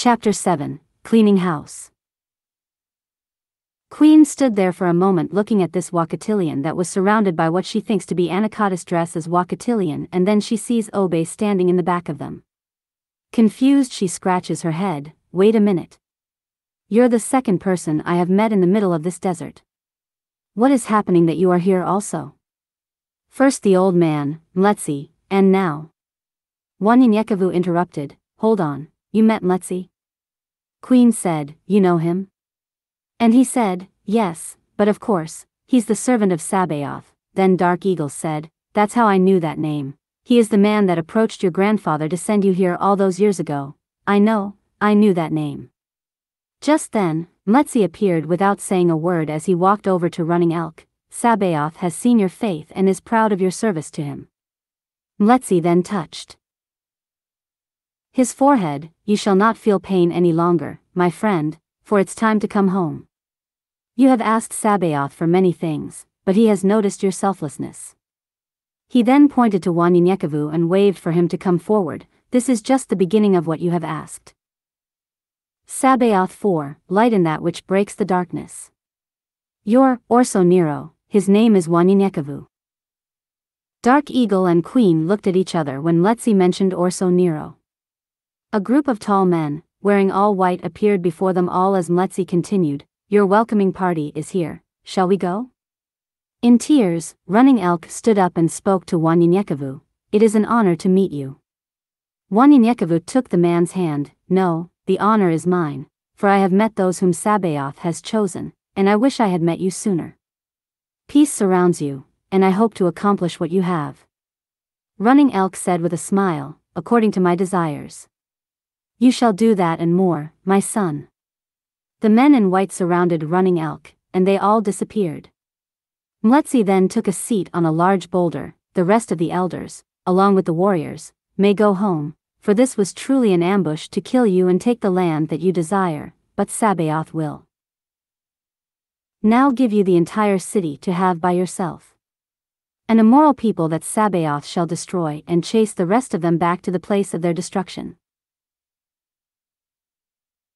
Chapter 7 Cleaning House Queen stood there for a moment looking at this Wakatillion that was surrounded by what she thinks to be Anacotta's dress as Wakatillion and then she sees Obe standing in the back of them. Confused she scratches her head, wait a minute. You're the second person I have met in the middle of this desert. What is happening that you are here also? First the old man, Mlezi, and now. Wanyenyekevu interrupted, hold on, you met Mlezi? Queen said, you know him? And he said, yes, but of course, he's the servant of Sabaoth. Then Dark Eagle said, that's how I knew that name. He is the man that approached your grandfather to send you here all those years ago. I know, I knew that name. Just then, Mlezi appeared without saying a word as he walked over to Running Elk. Sabaoth has seen your faith and is proud of your service to him. Mlezi then touched his forehead, You shall not feel pain any longer, my friend, for it's time to come home. You have asked Sabaoth for many things, but he has noticed your selflessness. He then pointed to Wanyenyekevu and waved for him to come forward, this is just the beginning of what you have asked. Sabaoth 4, light in that which breaks the darkness. Your, Orso Nero, his name is Wanyenyekevu. Dark Eagle and Queen looked at each other when Letzi mentioned Orso Nero. A group of tall men, wearing all white appeared before them all as Mlezi continued, Your welcoming party is here, shall we go? In tears, Running Elk stood up and spoke to Wanyenyekevu, It is an honor to meet you. Wanyenyekevu took the man's hand, No, the honor is mine, for I have met those whom Sabaoth has chosen, and I wish I had met you sooner. Peace surrounds you, and I hope to accomplish what you have. Running Elk said with a smile, according to my desires. You shall do that and more, my son. The men in white surrounded Running Elk, and they all disappeared. Mlezi then took a seat on a large boulder, the rest of the elders, along with the warriors, may go home, for this was truly an ambush to kill you and take the land that you desire, but Sabaoth will. Now give you the entire city to have by yourself. An immoral people that Sabaoth shall destroy and chase the rest of them back to the place of their destruction.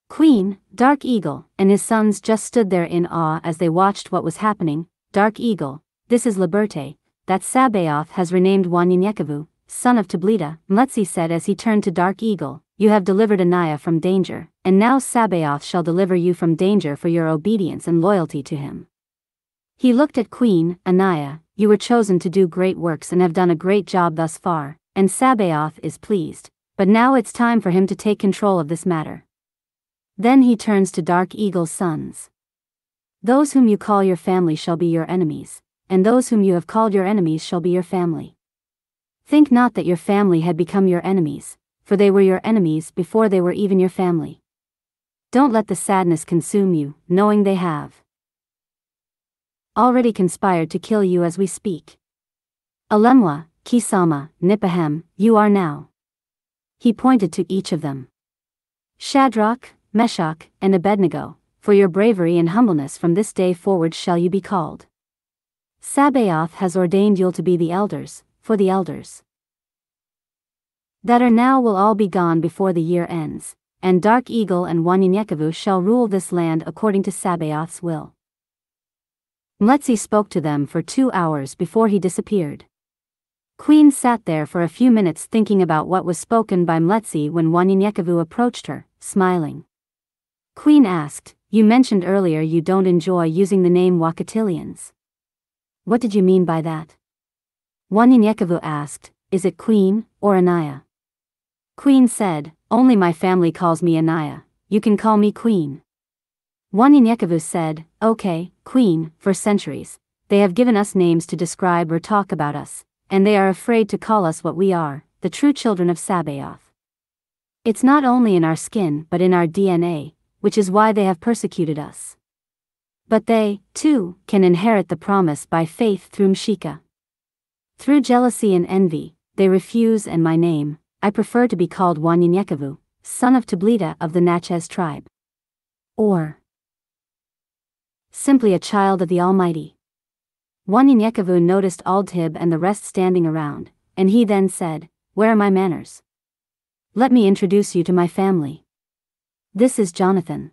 Queen, Dark Eagle, and his sons just stood there in awe as they watched what was happening. Dark Eagle, this is Liberte, that Sabaoth has renamed Wanyenyekevu, son of Tablita, Mlezi said as he turned to Dark Eagle, You have delivered Anaya from danger, and now Sabaoth shall deliver you from danger for your obedience and loyalty to him. He looked at Queen, Anaya, you were chosen to do great works and have done a great job thus far, and Sabaoth is pleased, but now it's time for him to take control of this matter. Then he turns to Dark Eagle's sons. Those whom you call your family shall be your enemies, and those whom you have called your enemies shall be your family. Think not that your family had become your enemies, for they were your enemies before they were even your family. Don't let the sadness consume you, knowing they have already conspired to kill you as we speak. Alemwa, Kisama, Nipahem, you are now. He pointed to each of them. Shadrach, Meshach, and Abednego, for your bravery and humbleness from this day forward shall you be called. Sabaoth has ordained you to be the elders, for the elders that are now will all be gone before the year ends, and Dark Eagle and Wanyenyekevu shall rule this land according to Sabaoth's will. Mlezi spoke to them for two hours before he disappeared. Queen sat there for a few minutes thinking about what was spoken by Mlezi when Wanyenyekevu approached her, smiling. Queen asked, You mentioned earlier you don't enjoy using the name Wakatillions. What did you mean by that? Wanyenyekevu asked, Is it Queen, or Anaya? Queen said, Only my family calls me Anaya, you can call me Queen. Wanyenyekevu said, Okay, Queen, for centuries, they have given us names to describe or talk about us, and they are afraid to call us what we are, the true children of Sabaoth. It's not only in our skin but in our DNA, which is why they have persecuted us. But they, too, can inherit the promise by faith through Mshika. Through jealousy and envy, they refuse and my name, I prefer to be called Wanyenyekevu, son of Tablita of the Natchez tribe. Or simply a child of the Almighty. Wanyenyekevu noticed Aldhib and the rest standing around, and he then said, Where are my manners? Let me introduce you to my family. This is Jonathan.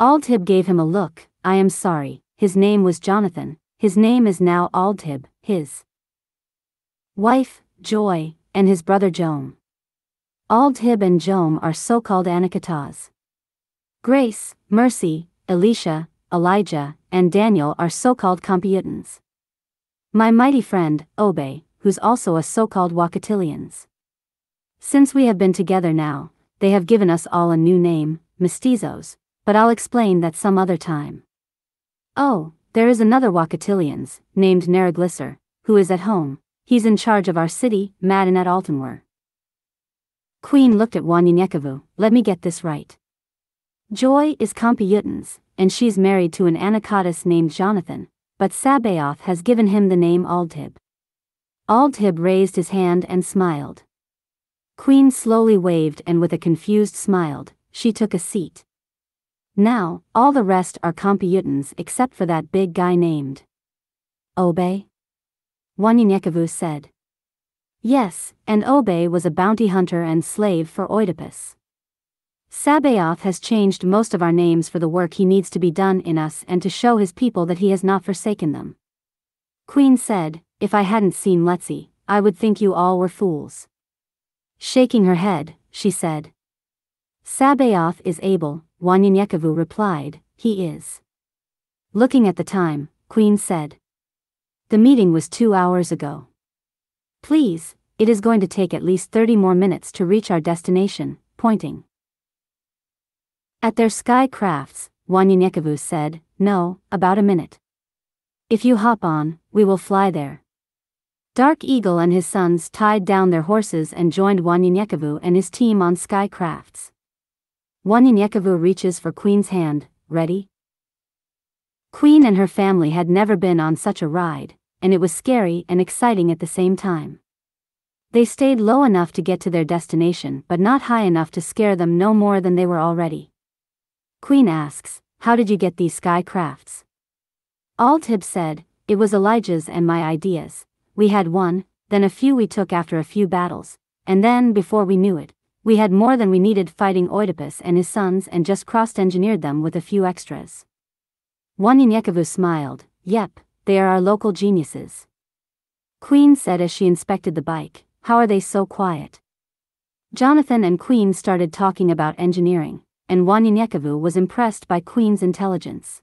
Aldhib gave him a look, I am sorry, his name was Jonathan, his name is now Aldhib, his wife, Joy, and his brother Jom. Aldhib and Joam are so-called Anakatas. Grace, Mercy, Elisha, Elijah, and Daniel are so-called Computans. My mighty friend, Obe, who's also a so-called Wakatilians. Since we have been together now, they have given us all a new name, mestizos, but I'll explain that some other time. Oh, there is another Wakatilians, named Naraglisser, who is at home, he's in charge of our city, Madden at Altenwer. Queen looked at Wanyenyekevu, let me get this right. Joy is Computans, and she's married to an Anacatus named Jonathan, but Sabaoth has given him the name Aldhib. Aldhib raised his hand and smiled. Queen slowly waved and with a confused smile, she took a seat. Now, all the rest are Computans except for that big guy named Obe? Wanyenyekevu said. Yes, and Obe was a bounty hunter and slave for Oedipus. Sabaoth has changed most of our names for the work he needs to be done in us and to show his people that he has not forsaken them. Queen said, If I hadn't seen Letzi, I would think you all were fools. Shaking her head, she said. Sabaoth is able, Wanyenyekevu replied, he is. Looking at the time, Queen said. The meeting was two hours ago. Please, it is going to take at least 30 more minutes to reach our destination, pointing. At their sky crafts, Wanyenyekevu said, no, about a minute. If you hop on, we will fly there. Dark Eagle and his sons tied down their horses and joined Wanyenyekevu and his team on sky crafts. Reaches for Queen's hand, ready? Queen and her family had never been on such a ride, and it was scary and exciting at the same time. They stayed low enough to get to their destination but not high enough to scare them no more than they were already. Queen asks, How did you get these sky crafts? Aldhib said, It was Elijah's and my ideas. We had one, then a few we took after a few battles, and then, before we knew it, we had more than we needed fighting Oedipus and his sons and just cross-engineered them with a few extras. Wanyenyekevu smiled, yep, they are our local geniuses. Queen said as she inspected the bike, how are they so quiet? Jonathan and Queen started talking about engineering, and Wanyenyekevu was impressed by Queen's intelligence.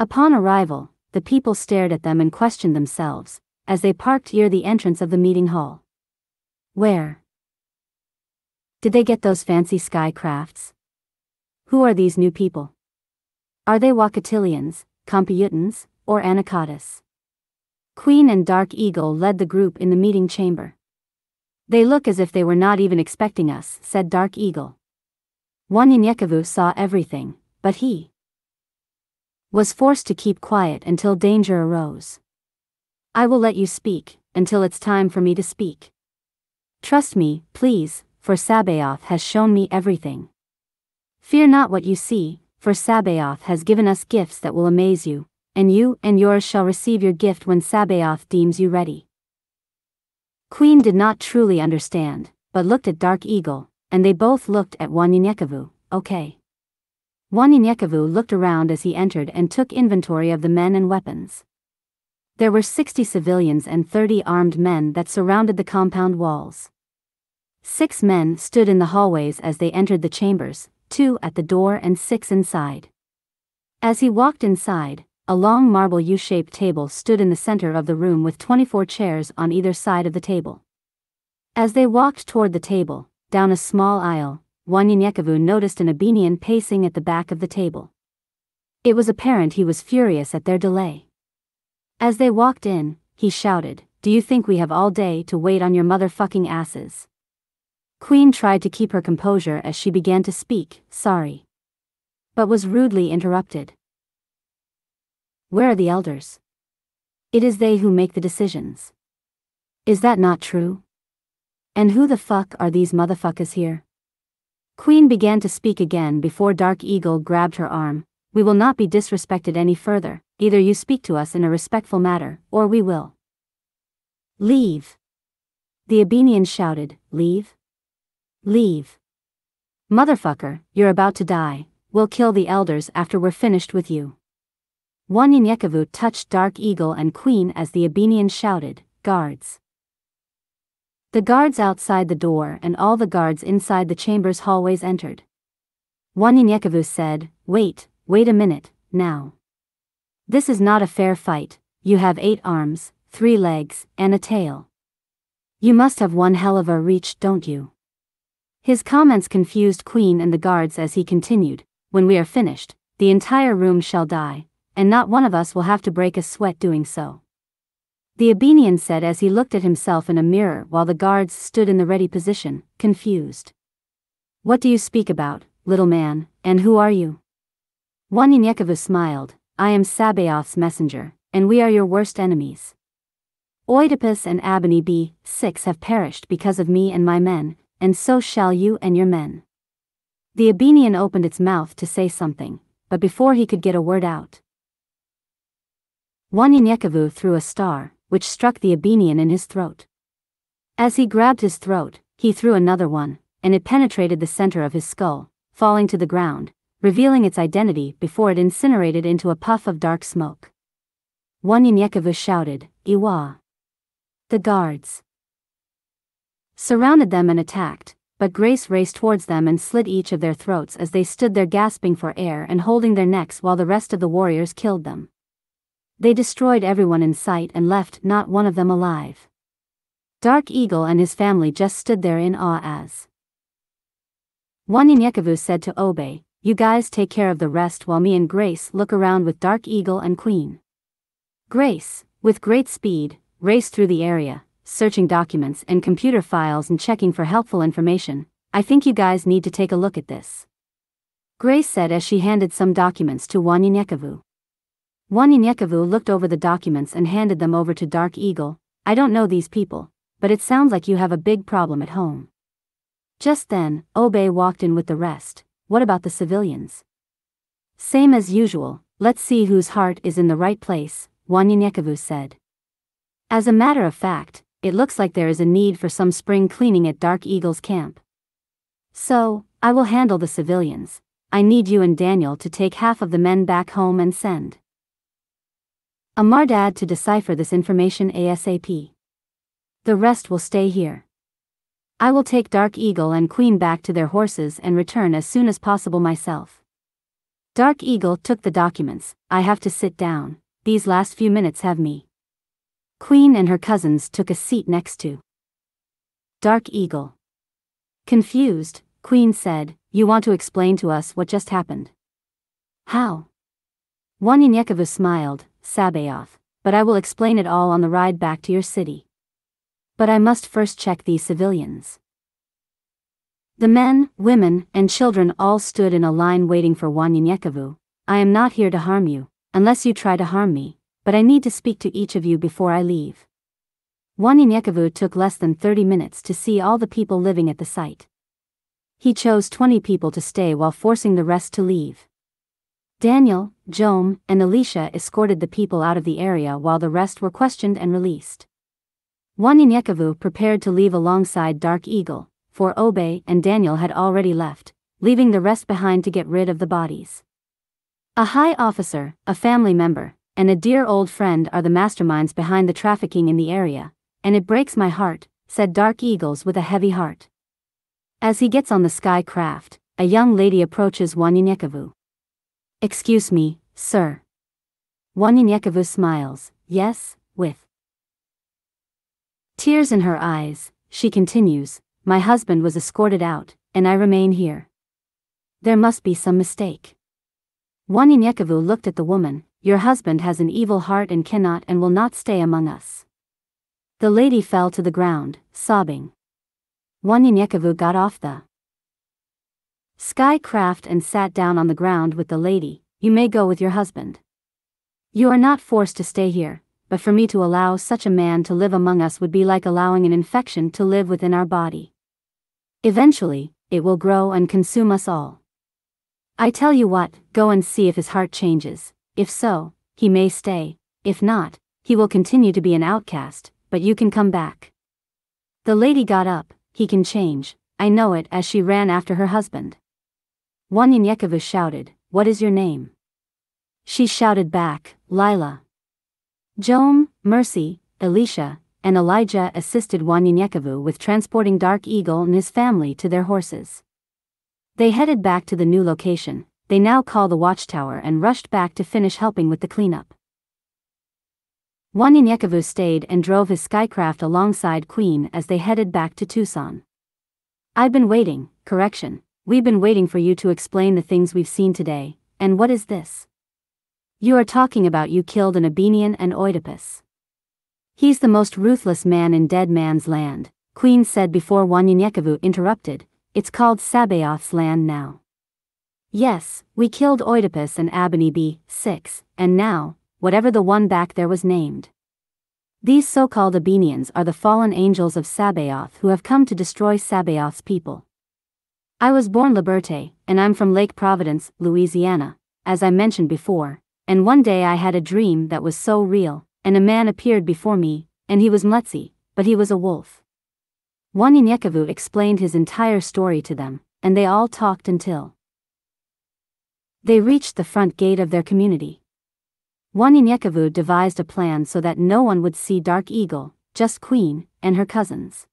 Upon arrival, the people stared at them and questioned themselves, as they parked near the entrance of the meeting hall. Where? Did they get those fancy sky crafts? Who are these new people? Are they Wakatilians, Computans, or Anacatus? Queen and Dark Eagle led the group in the meeting chamber. They look as if they were not even expecting us, said Dark Eagle. Wanyenyekevu saw everything, but he was forced to keep quiet until danger arose. I will let you speak, until it's time for me to speak. Trust me, please, for Sabaoth has shown me everything. Fear not what you see, for Sabaoth has given us gifts that will amaze you, and you and yours shall receive your gift when Sabaoth deems you ready. Queen did not truly understand, but looked at Dark Eagle, and they both looked at Wanyenyekevu, okay. Wanyenyekevu looked around as he entered and took inventory of the men and weapons. There were 60 civilians and 30 armed men that surrounded the compound walls. Six men stood in the hallways as they entered the chambers, two at the door and six inside. As he walked inside, a long marble U-shaped table stood in the center of the room with 24 chairs on either side of the table. As they walked toward the table, down a small aisle, Wanyenyekevu noticed an Abenian pacing at the back of the table. It was apparent he was furious at their delay. As they walked in, he shouted, Do you think we have all day to wait on your motherfucking asses? Queen tried to keep her composure as she began to speak, sorry. But was rudely interrupted. Where are the elders? It is they who make the decisions. Is that not true? And who the fuck are these motherfuckers here? Queen began to speak again before Dark Eagle grabbed her arm. We will not be disrespected any further, either you speak to us in a respectful manner, or we will. Leave. The Abenian shouted, Leave? Leave. Motherfucker, you're about to die, we'll kill the elders after we're finished with you. Wanyenyekevu touched Dark Eagle and Queen as the Abenian shouted, Guards. The guards outside the door and all the guards inside the chamber's hallways entered. Wanyenyekevu said, Wait, wait a minute, now. This is not a fair fight, you have eight arms, three legs, and a tail. You must have one hell of a reach, don't you? His comments confused Queen and the guards as he continued, When we are finished, the entire room shall die, and not one of us will have to break a sweat doing so. The Abenian said as he looked at himself in a mirror while the guards stood in the ready position, confused. What do you speak about, little man, and who are you? One Wanyenyekevu smiled, I am Sabaoth's messenger, and we are your worst enemies. Oedipus and Abony B. 6 have perished because of me and my men, and so shall you and your men. The Abenian opened its mouth to say something, but before he could get a word out, Wanyenyekevu threw a star, which struck the Abenian in his throat. As he grabbed his throat, he threw another one, and it penetrated the center of his skull, falling to the ground, revealing its identity before it incinerated into a puff of dark smoke. One Wanyenyekevu shouted, Iwa. The guards surrounded them and attacked, but Grace raced towards them and slit each of their throats as they stood there gasping for air and holding their necks while the rest of the warriors killed them. They destroyed everyone in sight and left not one of them alive. Dark Eagle and his family just stood there in awe as. One Wanyenyekevu said to Obe, You guys take care of the rest while me and Grace look around with Dark Eagle and Queen. Grace, with great speed, raced through the area, searching documents and computer files and checking for helpful information. I think you guys need to take a look at this. Grace said as she handed some documents to Wanyenyekevu. Wanyenyekevu looked over the documents and handed them over to Dark Eagle. I don't know these people, but it sounds like you have a big problem at home. Just then, Obe walked in with the rest. What about the civilians? Same as usual, let's see whose heart is in the right place, Wanyenyekevu said. As a matter of fact, it looks like there is a need for some spring cleaning at Dark Eagle's camp. So, I will handle the civilians. I need you and Daniel to take half of the men back home and send. Amardad to decipher this information ASAP. The rest will stay here. I will take Dark Eagle and Queen back to their horses and return as soon as possible myself. Dark Eagle took the documents, I have to sit down, these last few minutes have me. Queen and her cousins took a seat next to Dark Eagle. Confused, Queen said, You want to explain to us what just happened? How? Wanyenyekevu smiled, Sabaoth, but I will explain it all on the ride back to your city. But I must first check these civilians. The men, women, and children all stood in a line waiting for Wanyenyekevu. I am not here to harm you, unless you try to harm me, but I need to speak to each of you before I leave. Wanyenyekevu took less than 30 minutes to see all the people living at the site. He chose 20 people to stay while forcing the rest to leave. Daniel, Jome, and Alicia escorted the people out of the area while the rest were questioned and released. Wanyenyekevu prepared to leave alongside Dark Eagle, for Obe and Daniel had already left, leaving the rest behind to get rid of the bodies. A high officer, a family member, and a dear old friend are the masterminds behind the trafficking in the area, and it breaks my heart, said Dark Eagles with a heavy heart. As he gets on the sky craft, a young lady approaches Wanyenyekevu. Excuse me, sir. Wanyenyekevu smiles, yes, with tears in her eyes, she continues, My husband was escorted out, and I remain here. There must be some mistake. Wanyenyekevu looked at the woman, Your husband has an evil heart and cannot and will not stay among us. The lady fell to the ground, sobbing. Wanyenyekevu got off the Sky craft and sat down on the ground with the lady, you may go with your husband. You are not forced to stay here, but for me to allow such a man to live among us would be like allowing an infection to live within our body. Eventually, it will grow and consume us all. I tell you what, go and see if his heart changes, if so, he may stay, if not, he will continue to be an outcast, but you can come back. The lady got up, he can change, I know it as she ran after her husband. Wanyenyekevu shouted, What is your name? She shouted back, Lila. Joam, Mercy, Elisha, and Elijah assisted Wanyenyekevu with transporting Dark Eagle and his family to their horses. They headed back to the new location, they now call the watchtower and rushed back to finish helping with the cleanup. Wanyenyekevu stayed and drove his skycraft alongside Queen as they headed back to Tucson. I've been waiting, correction, we've been waiting for you to explain the things we've seen today, and what is this? You are talking about you killed an Abenian and Oedipus. He's the most ruthless man in Dead Man's Land, Queen said before Wanyenyekevu interrupted, it's called Sabaoth's land now. Yes, we killed Oedipus and Abony B6, and now, whatever the one back there was named. These so-called Abenians are the fallen angels of Sabaoth who have come to destroy Sabaoth's people. I was born Liberte, and I'm from Lake Providence, Louisiana, as I mentioned before, and one day I had a dream that was so real, and a man appeared before me, and he was Mlezi, but he was a wolf. Wanyenyekevu explained his entire story to them, and they all talked until they reached the front gate of their community. Wanyenyekevu devised a plan so that no one would see Dark Eagle, just Queen, and her cousins.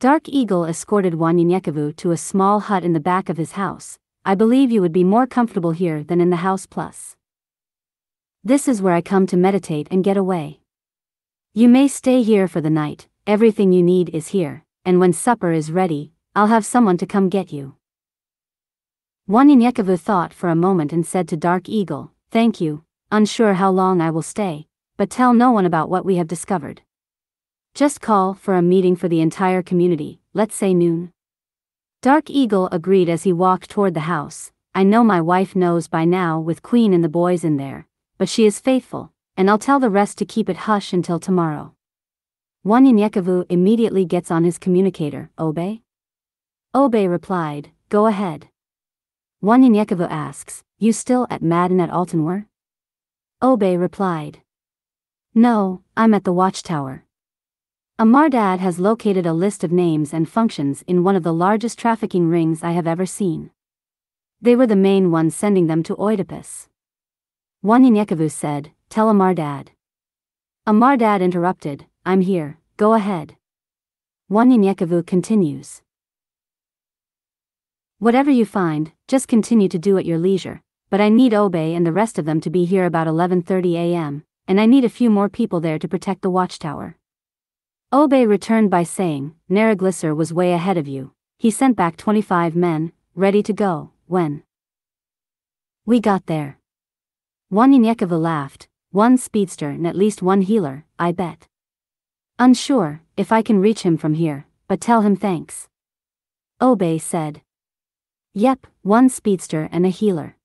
Dark Eagle escorted Wanyenyekevu to a small hut in the back of his house. I believe you would be more comfortable here than in the house plus. This is where I come to meditate and get away. You may stay here for the night, everything you need is here, and when supper is ready, I'll have someone to come get you. Wanyenyekevu thought for a moment and said to Dark Eagle, Thank you, unsure how long I will stay, but tell no one about what we have discovered. Just call for a meeting for the entire community, let's say noon. Dark Eagle agreed as he walked toward the house. I know my wife knows by now with Queen and the boys in there, but she is faithful, and I'll tell the rest to keep it hush until tomorrow. One Wanyenyekevu immediately gets on his communicator, Obe? Obe replied, Go ahead. One Wanyenyekevu asks, You still at Madden at Altenwer? Obe replied, No, I'm at the watchtower. Amardad has located a list of names and functions in one of the largest trafficking rings I have ever seen. They were the main ones sending them to Oedipus. Wanyenyekevu said, Tell Amardad. Amardad interrupted, I'm here, go ahead. Wanyenyekevu continues. Whatever you find, just continue to do at your leisure, but I need Obe and the rest of them to be here about 11.30 am, and I need a few more people there to protect the watchtower. Obe returned by saying, Naraglisser was way ahead of you. He sent back 25 men, ready to go, when we got there. Wanyenyekevu laughed, one speedster and at least one healer, I bet. Unsure if I can reach him from here, but tell him thanks. Obe said. Yep, one speedster and a healer.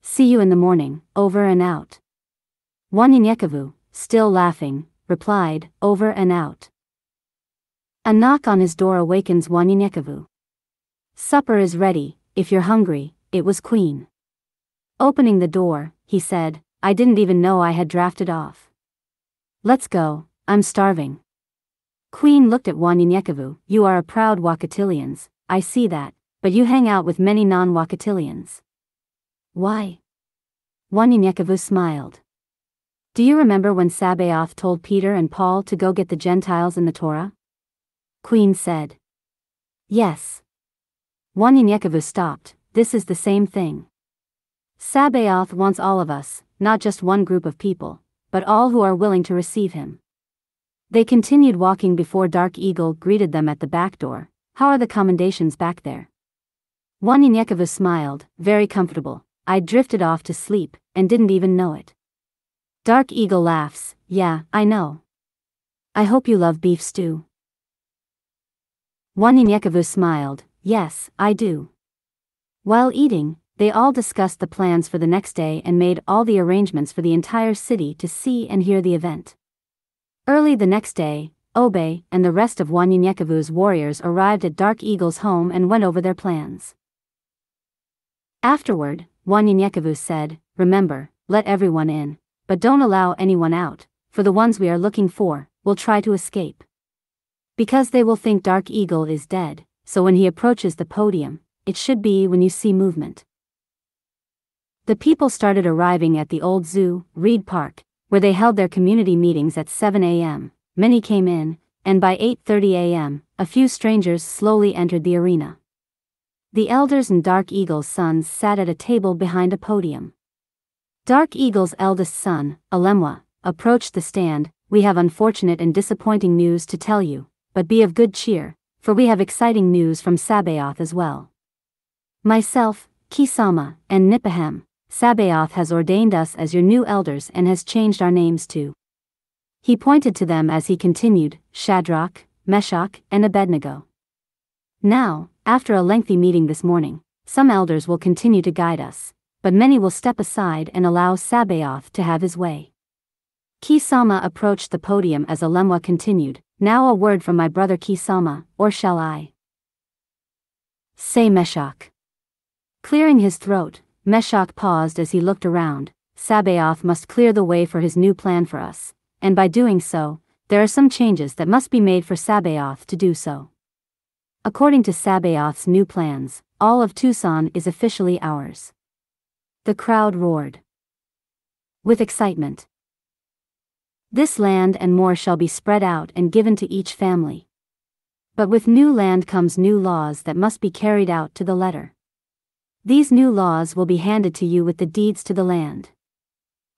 See you in the morning, over and out. Wanyenyekevu, still laughing, replied, over and out. A knock on his door awakens Wanyenyekevu. Supper is ready, if you're hungry, it was Queen. Opening the door, he said, I didn't even know I had drafted off. Let's go, I'm starving. Queen looked at Wanyenyekevu, you are a proud Wakatilians, I see that, but you hang out with many non-Wakatilians. Why? Wanyenyekevu smiled. Do you remember when Sabaoth told Peter and Paul to go get the Gentiles in the Torah? Queen said. Yes. Wanyenyekevu stopped, this is the same thing. Sabaoth wants all of us, not just one group of people, but all who are willing to receive him. They continued walking before Dark Eagle greeted them at the back door. How are the commendations back there? Wanyenyekevu smiled, very comfortable. I drifted off to sleep, and didn't even know it. Dark Eagle laughs, yeah, I know. I hope you love beef stew. Wanyenyekevu smiled, yes, I do. While eating, they all discussed the plans for the next day and made all the arrangements for the entire city to see and hear the event. Early the next day, Obe and the rest of Wanyenyekevu's warriors arrived at Dark Eagle's home and went over their plans. Afterward, Wanyenyekevu said, Remember, let everyone in, but don't allow anyone out, for the ones we are looking for, will try to escape. Because they will think Dark Eagle is dead, so when he approaches the podium, it should be when you see movement. The people started arriving at the old zoo, Reid Park, where they held their community meetings at 7 a.m. Many came in, and by 8:30 a.m., a few strangers slowly entered the arena. The elders and Dark Eagle's sons sat at a table behind a podium. Dark Eagle's eldest son, Alemwa, approached the stand. We have unfortunate and disappointing news to tell you, but be of good cheer, for we have exciting news from Sabaoth as well. Myself, Kisama, and Nippahem, Sabaoth has ordained us as your new elders and has changed our names too. He pointed to them as he continued, Shadrach, Meshach, and Abednego. Now, after a lengthy meeting this morning, some elders will continue to guide us, but many will step aside and allow Sabaoth to have his way. Kisama approached the podium as Alemwa continued, Now a word from my brother Kisama, or shall I? Say Meshach. Clearing his throat, Meshach paused as he looked around. Sabaoth must clear the way for his new plan for us, and by doing so, there are some changes that must be made for Sabaoth to do so. According to Sabaoth's new plans, all of Tucson is officially ours. The crowd roared. With excitement. This land and more shall be spread out and given to each family. But with new land comes new laws that must be carried out to the letter. These new laws will be handed to you with the deeds to the land.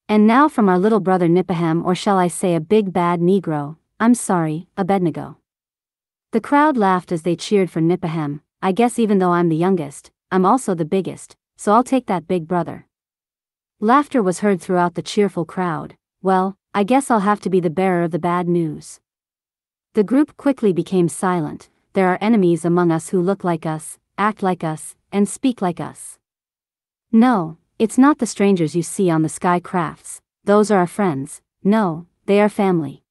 And now from our little brother Nippahem or shall I say a big bad Negro, I'm sorry, Abednego. The crowd laughed as they cheered for Nippahem, I guess even though I'm the youngest, I'm also the biggest, so I'll take that big brother. Laughter was heard throughout the cheerful crowd, well, I guess I'll have to be the bearer of the bad news. The group quickly became silent, there are enemies among us who look like us, act like us, and speak like us. No, it's not the strangers you see on the sky crafts, those are our friends, no, they are family.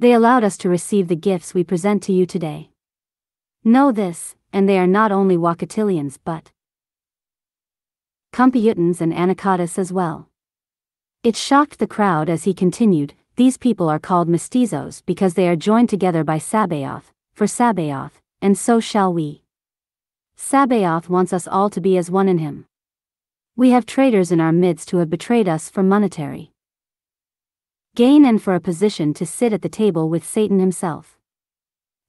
They allowed us to receive the gifts we present to you today. Know this, and they are not only Wakatilians but Computans and Anacotis as well. It shocked the crowd as he continued, these people are called mestizos because they are joined together by Sabaoth, for Sabaoth, and so shall we. Sabaoth wants us all to be as one in him. We have traitors in our midst who have betrayed us for monetary gain and for a position to sit at the table with Satan himself.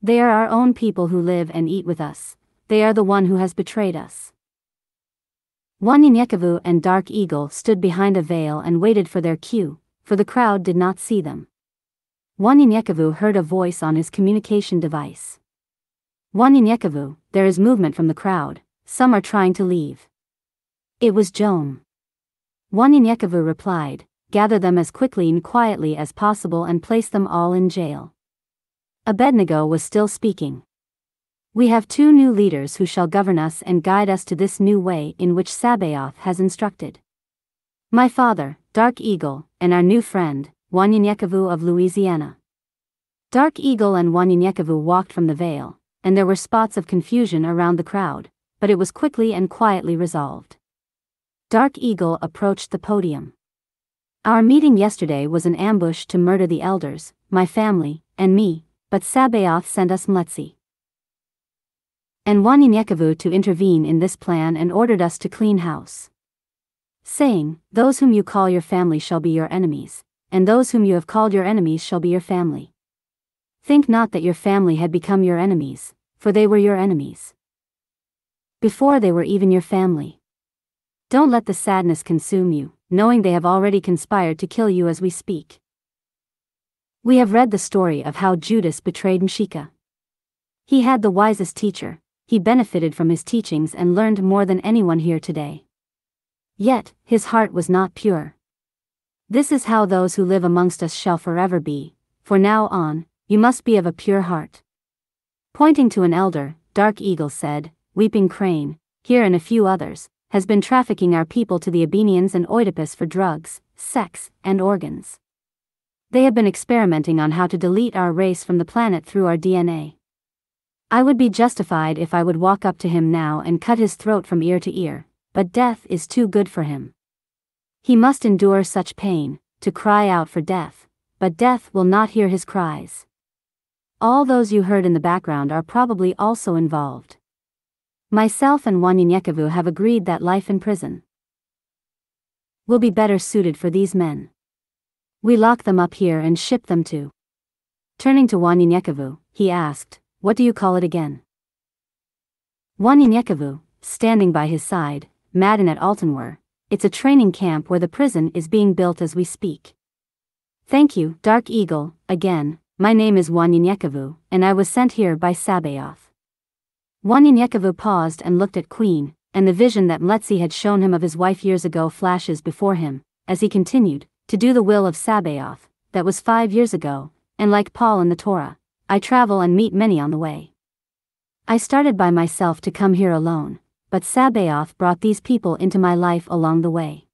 They are our own people who live and eat with us, they are the one who has betrayed us. Wanyenyekevu and Dark Eagle stood behind a veil and waited for their cue, for the crowd did not see them. Wanyenyekevu heard a voice on his communication device. Wanyenyekevu, there is movement from the crowd, some are trying to leave. It was Jome. Wanyenyekevu replied, gather them as quickly and quietly as possible and place them all in jail. Abednego was still speaking. We have two new leaders who shall govern us and guide us to this new way in which Sabaoth has instructed. My father, Dark Eagle, and our new friend, Wanyenyekevu of Louisiana. Dark Eagle and Wanyenyekevu walked from the veil, and there were spots of confusion around the crowd, but it was quickly and quietly resolved. Dark Eagle approached the podium. Our meeting yesterday was an ambush to murder the elders, my family, and me, but Sabaoth sent us Mlezi. And Wanyenyekevu to intervene in this plan and ordered us to clean house. Saying, Those whom you call your family shall be your enemies, and those whom you have called your enemies shall be your family. Think not that your family had become your enemies, for they were your enemies. Before they were even your family. Don't let the sadness consume you, knowing they have already conspired to kill you as we speak. We have read the story of how Judas betrayed Mshika. He had the wisest teacher, he benefited from his teachings and learned more than anyone here today. Yet, his heart was not pure. This is how those who live amongst us shall forever be, for now on, you must be of a pure heart. Pointing to an elder, Dark Eagle said, Weeping Crane, here and a few others, has been trafficking our people to the Abenians and Oedipus for drugs, sex, and organs. They have been experimenting on how to delete our race from the planet through our DNA. I would be justified if I would walk up to him now and cut his throat from ear to ear, but death is too good for him. He must endure such pain, to cry out for death, but death will not hear his cries. All those you heard in the background are probably also involved. Myself and Wanyenyekevu have agreed that life in prison will be better suited for these men. We lock them up here and ship them to. Turning to Wanyenyekevu, he asked, What do you call it again? Wanyenyekevu, standing by his side, Madden at Altenwer, it's a training camp where the prison is being built as we speak. Thank you, Dark Eagle, again, my name is Wanyenyekevu, and I was sent here by Sabaoth. Wanyenyekevu paused and looked at Queen, and the vision that Mlezi had shown him of his wife years ago flashes before him, as he continued, to do the will of Sabaoth, that was five years ago, and like Paul in the Torah, I travel and meet many on the way. I started by myself to come here alone, but Sabaoth brought these people into my life along the way.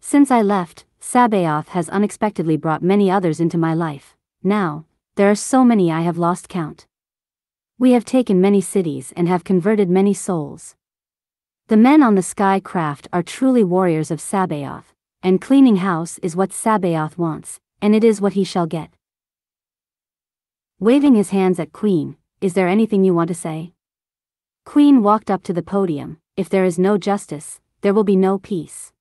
Since I left, Sabaoth has unexpectedly brought many others into my life. Now, there are so many I have lost count. We have taken many cities and have converted many souls. The men on the sky craft are truly warriors of Sabaoth, and cleaning house is what Sabaoth wants, and it is what he shall get. Waving his hands at Queen, is there anything you want to say? Queen walked up to the podium, if there is no justice, there will be no peace.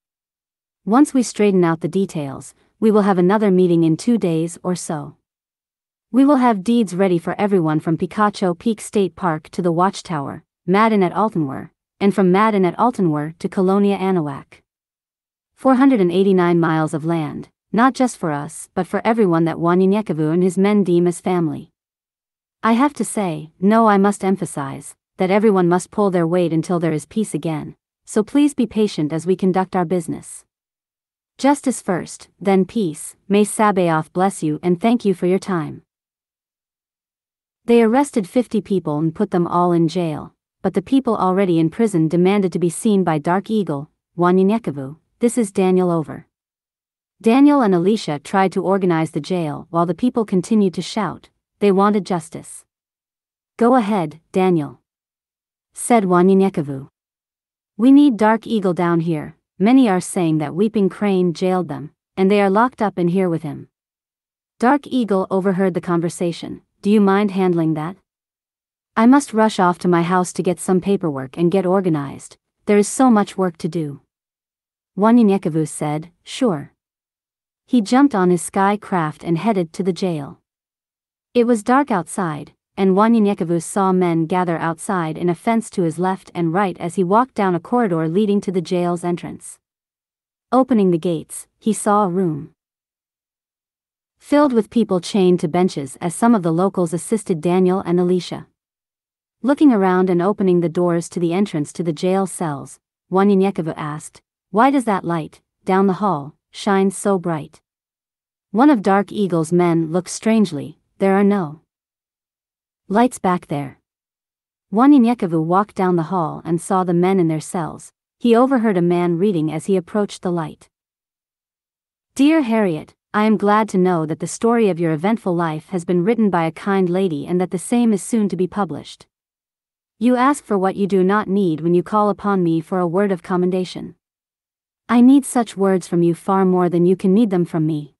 Once we straighten out the details, we will have another meeting in two days or so. We will have deeds ready for everyone from Picacho Peak State Park to the Watchtower, Madden at Altenwer, and from Madden at Altenwer to Colonia Anahuac. 489 miles of land, not just for us, but for everyone that Wanyenyekevu and his men deem as family. I have to say, no, I must emphasize, that everyone must pull their weight until there is peace again, so please be patient as we conduct our business. Justice first, then peace, may Sabaoth bless you and thank you for your time. They arrested 50 people and put them all in jail, but the people already in prison demanded to be seen by Dark Eagle, Wanyenyekevu, this is Daniel over. Daniel and Alicia tried to organize the jail while the people continued to shout, they wanted justice. Go ahead, Daniel said Wanyenyekevu. We need Dark Eagle down here, many are saying that Weeping Crane jailed them, and they are locked up in here with him. Dark Eagle overheard the conversation, do you mind handling that? I must rush off to my house to get some paperwork and get organized, there is so much work to do. Wanyenyekevu said, sure. He jumped on his sky craft and headed to the jail. It was dark outside, and Wanyenyekevu saw men gather outside in a fence to his left and right as he walked down a corridor leading to the jail's entrance. Opening the gates, he saw a room filled with people chained to benches as some of the locals assisted Daniel and Alicia. Looking around and opening the doors to the entrance to the jail cells, Wanyenyekevu asked, Why does that light, down the hall, shine so bright? One of Dark Eagle's men looked strangely, there are no Lights back there. Wanyenyekevu walked down the hall and saw the men in their cells. He overheard a man reading as he approached the light. Dear Harriet, I am glad to know that the story of your eventful life has been written by a kind lady and that the same is soon to be published. You ask for what you do not need when you call upon me for a word of commendation. I need such words from you far more than you can need them from me.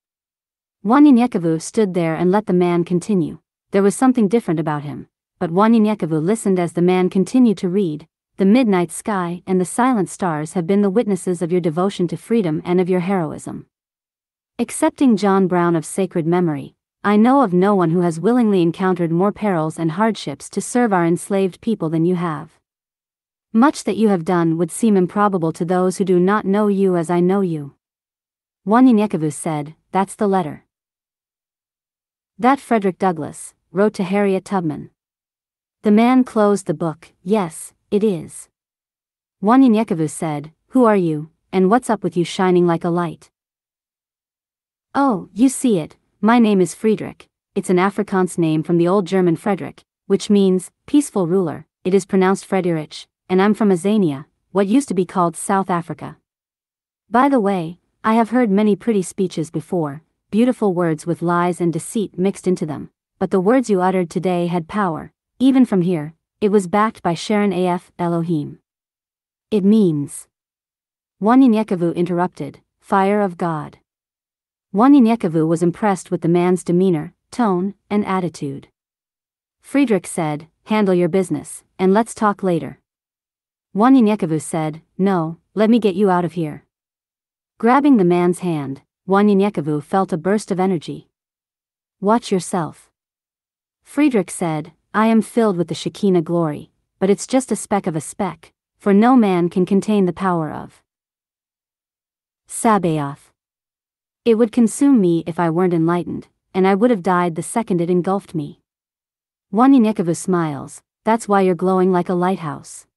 Wanyenyekevu stood there and let the man continue. There was something different about him, but Wanyenyekevu listened as the man continued to read, The midnight sky and the silent stars have been the witnesses of your devotion to freedom and of your heroism. Excepting John Brown of sacred memory, I know of no one who has willingly encountered more perils and hardships to serve our enslaved people than you have. Much that you have done would seem improbable to those who do not know you as I know you. Wanyenyekevu said, That's the letter. That Frederick Douglass, wrote to Harriet Tubman. The man closed the book, yes, it is. Wanyenyekevu said, Who are you, and what's up with you shining like a light? Oh, you see it, my name is Friedrich, it's an Afrikaans name from the old German Frederick, which means, peaceful ruler, it is pronounced Frederich, and I'm from Azania, what used to be called South Africa. By the way, I have heard many pretty speeches before, beautiful words with lies and deceit mixed into them, but the words you uttered today had power, even from here, it was backed by Sharon AF Elohim. It means. Wanyenyekevu interrupted, Fire of God. Wanyenyekevu was impressed with the man's demeanor, tone, and attitude. Friedrich said, Handle your business, and let's talk later. Wanyenyekevu said, No, let me get you out of here. Grabbing the man's hand, Wanyenyekevu felt a burst of energy. Watch yourself. Friedrich said, I am filled with the Shekinah glory, but it's just a speck of a speck, for no man can contain the power of Sabaoth. It would consume me if I weren't enlightened, and I would have died the second it engulfed me. Wanyenyekevu smiles, that's why you're glowing like a lighthouse.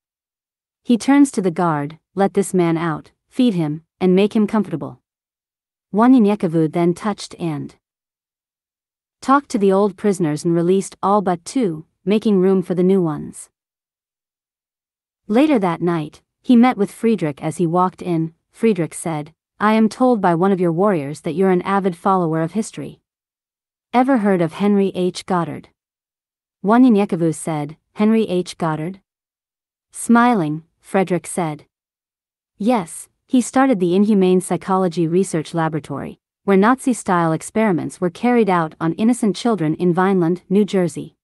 He turns to the guard, let this man out, feed him, and make him comfortable. Wanyenyekevu then touched and talked to the old prisoners and released all but two, making room for the new ones. Later that night, he met with Friedrich as he walked in. Friedrich said, I am told by one of your warriors that you're an avid follower of history. Ever heard of Henry H. Goddard? Wanyenyekevu said, Henry H. Goddard? Smiling, Frederick said. Yes, he started the Inhumane Psychology Research Laboratory, where Nazi style experiments were carried out on innocent children in Vineland, New Jersey.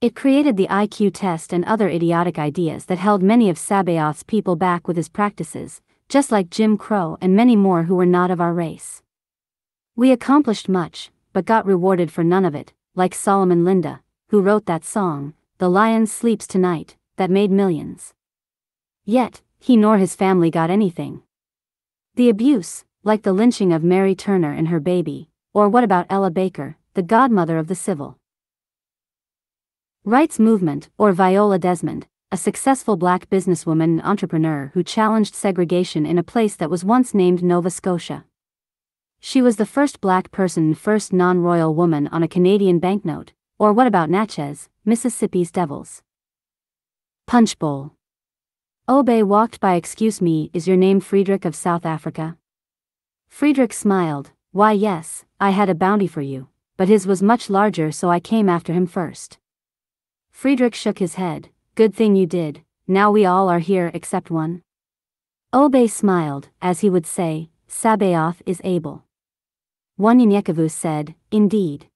It created the IQ test and other idiotic ideas that held many of Sabaoth's people back with his practices, just like Jim Crow and many more who were not of our race. We accomplished much, but got rewarded for none of it, like Solomon Linda, who wrote that song, The Lion Sleeps Tonight, that made millions. Yet, he nor his family got anything. The abuse, like the lynching of Mary Turner and her baby, or what about Ella Baker, the godmother of the civil rights movement, or Viola Desmond, a successful black businesswoman and entrepreneur who challenged segregation in a place that was once named Nova Scotia. She was the first black person and first non royal woman on a Canadian banknote, or what about Natchez, Mississippi's Devils? Punch Bowl. Obey walked by. Excuse me, is your name Friedrich of South Africa? Friedrich smiled, Why, yes, I had a bounty for you, but his was much larger, so I came after him first. Friedrich shook his head, Good thing you did, now we all are here except one. Obey smiled, as he would say, Sabaoth is able. One Wanyenyekevu said, Indeed.